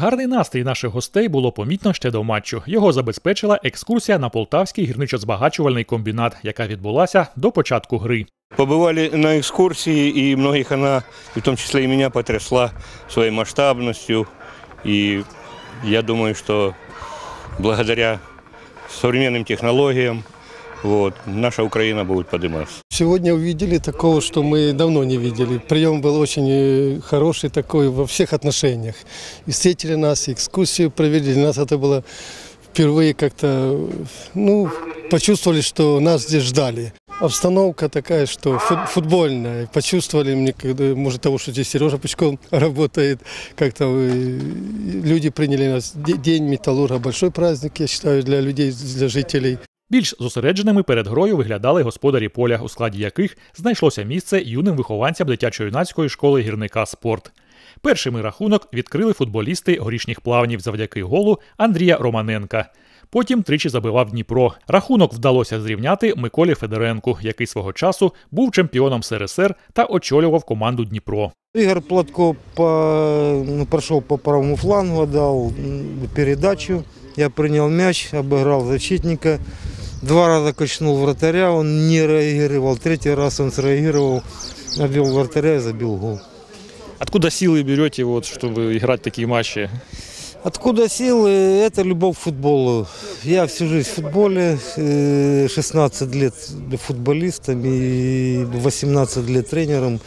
Гарний настрій наших гостей було помітно ще до матчу. Його забезпечила екскурсія на полтавський гірничо-збагачувальний комбінат, яка відбулася до початку гри. Побывали на экскурсии, и многих она, и в том числе и меня, потрясла своей масштабностью. И я думаю, что благодаря современным технологиям вот, наша Украина будет подниматься. Сегодня увидели такого, что мы давно не видели. Прием был очень э, хороший такой во всех отношениях. И встретили нас, и экскурсию провели. Для нас это было впервые как-то, ну, почувствовали, что нас здесь ждали. Обстановка такая, что фут- футбольная. Почувствовали, мне, когда, может, того, что здесь Сережа Пучков работает, как-то э, люди приняли нас. Де- День металлурга, большой праздник, я считаю, для людей, для жителей. Більш зосередженими перед грою виглядали господарі поля, у складі яких знайшлося місце юним вихованцям дитячо-юнацької школи гірника спорт. Першими рахунок відкрили футболісти горішніх плавнів завдяки голу Андрія Романенка. Потім тричі забивав Дніпро. Рахунок вдалося зрівняти Миколі Федоренку, який свого часу був чемпіоном СРСР та очолював команду Дніпро. Игорь Платко по, ну, прошел по правому флангу, м, передачу. Я принял мяч, обыграл защитника. Два раза качнул вратаря, он не реагировал. Третий раз он среагировал, обвел вратаря и забил гол. Откуда силы берете, вот, чтобы играть такие матчи? Откуда силы? Это любовь к футболу. Я всю жизнь в футболе, э, 16 лет футболистом и 18 лет тренером.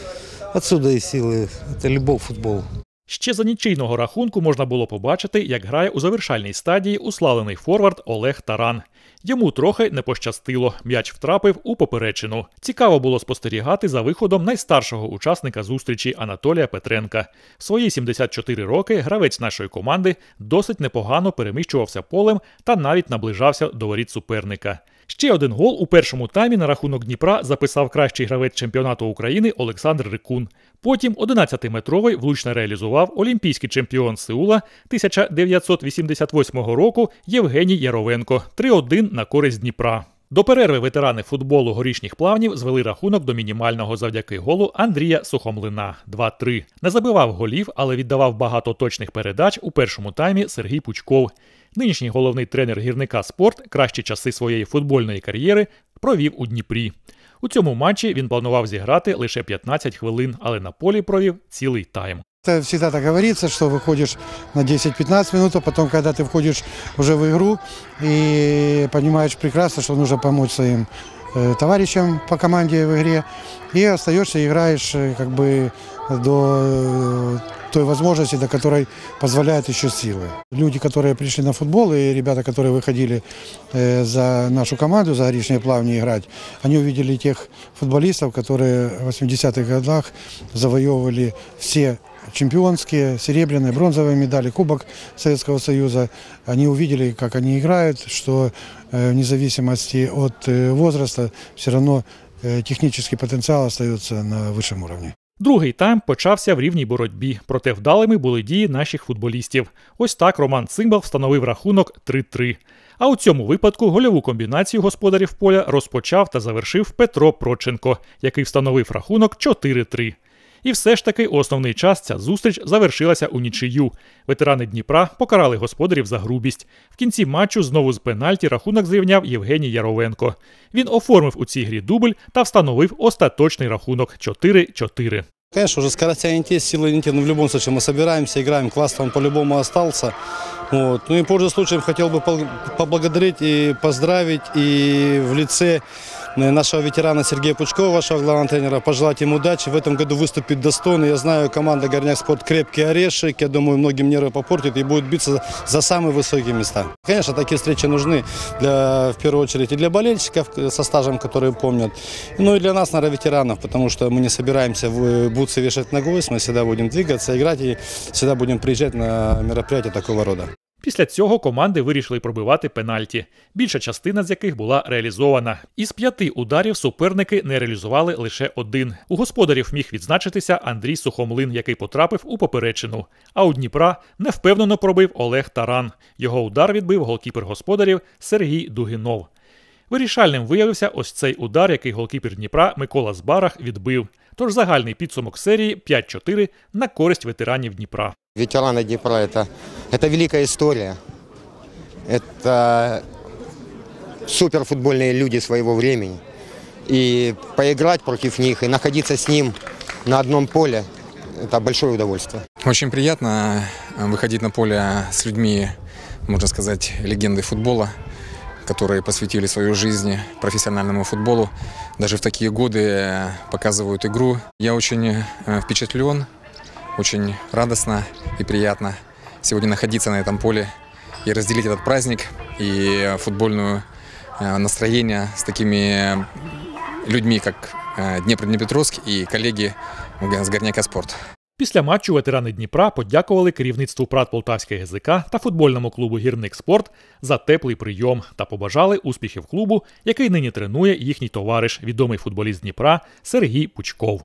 Отсюда и силы. Это любовь к футболу. Ще за нічийного рахунку можна було побачити, як грає у завершальній стадії уславлений форвард Олег Таран. Йому трохи не пощастило, м'яч втрапив у поперечину. Цікаво було спостерігати за виходом найстаршого учасника зустрічі Анатолія Петренка. В свої 74 роки гравець нашої команди досить непогано переміщувався полем та навіть наближався до воріт суперника. Ще один гол у першому таймі на рахунок Дніпра записав кращий гравець чемпіонату України Олександр Рикун. Потім 11-метровий влучно реалізував олімпійський чемпіон Сеула 1988 року Євгеній Яровенко 3-1 на користь Дніпра. До перерви ветерани футболу горішніх плавнів звели рахунок до мінімального завдяки голу Андрія Сухомлина 2-3. Не забивав голів, але віддавав багато точних передач у першому таймі Сергій Пучков. Нинішній головний тренер гірника спорт кращі часи своєї футбольної кар'єри провів у Дніпрі. У цьому матчі він планував зіграти лише 15 хвилин, але на полі провів цілий тайм. Это всегда так говорится, что выходишь на 10-15 минут, а потом, когда ты входишь уже в игру и понимаешь прекрасно, что нужно помочь своим э, товарищам по команде в игре, и остаешься, играешь э, как бы до э, той возможности, до которой позволяют еще силы. Люди, которые пришли на футбол, и ребята, которые выходили э, за нашу команду, за Горишние плавни играть, они увидели тех футболистов, которые в 80-х годах завоевывали все чемпионские, серебряные, бронзовые медали, Кубок Советского Союза. Они увидели, как они играют, что э, вне зависимости от э, возраста все равно технический потенциал остается на высшем уровне. Другий тайм почався в рівній боротьбі, проте вдалими були дії наших футболістів. Ось так Роман Цимбал встановив рахунок 3-3. А у цьому випадку гольову комбінацію господарів поля розпочав та завершив Петро Проченко, який встановив рахунок 4-3. І все ж таки у основний час ця зустріч завершилася у нічию. Ветерани Дніпра покарали господарів за грубість. В кінці матчу знову з пенальті рахунок зрівняв Євгеній Яровенко. Він оформив у цій грі дубль та встановив остаточний рахунок 4-4. Конечно, уже скоростя не те, силы не те, но в любом случае мы собираемся, играем, класс он по-любому остался. Вот. Ну и пользуясь случаем хотел бы пол- поблагодарить и поздравить и в лице э, нашего ветерана Сергея Пучкова, вашего главного тренера, пожелать ему удачи. В этом году выступить достойно. Я знаю, команда Горняк Спорт крепкий орешек. Я думаю, многим нервы попортит и будет биться за, самые высокие места. Конечно, такие встречи нужны для, в первую очередь и для болельщиков э, со стажем, которые помнят, ну и для нас, наверное, ветеранов, потому что мы не собираемся в бутсы вешать на гвоздь, мы всегда будем двигаться, играть и всегда будем приезжать на мероприятия такого рода. Після цього команди вирішили пробивати пенальті, більша частина з яких була реалізована. Із п'яти ударів суперники не реалізували лише один. У господарів міг відзначитися Андрій Сухомлин, який потрапив у поперечину. А у Дніпра невпевнено пробив Олег Таран. Його удар відбив голкіпер господарів Сергій Дугінов. Вирішальним виявився ось цей удар, який голкіпер Дніпра Микола Збарах відбив. Тож загальний підсумок серії 5-4 на користь ветеранів Дніпра. Ветераны Днепра это, это великая история. Это суперфутбольные люди своего времени. И поиграть против них и находиться с ним на одном поле – это большое удовольствие. Очень приятно э, выходить на поле с людьми, можно сказать, легенды футбола, которые посвятили свою жизнь профессиональному футболу. Даже в такие годы э, показывают игру. Я очень э, впечатлен, очень радостно и приятно сегодня находиться на этом поле и разделить этот праздник и футбольное э, настроение с такими людьми, как э, Днепр-Днепропетровск и коллеги с Горняка Спорт. Після матчу ветерани Дніпра подякували керівництву Прат Полтавської ГЗК та футбольному клубу Гірник Спорт за теплий прийом та побажали успіхів клубу, який нині тренує їхній товариш, відомий футболіст Дніпра Сергій Пучков.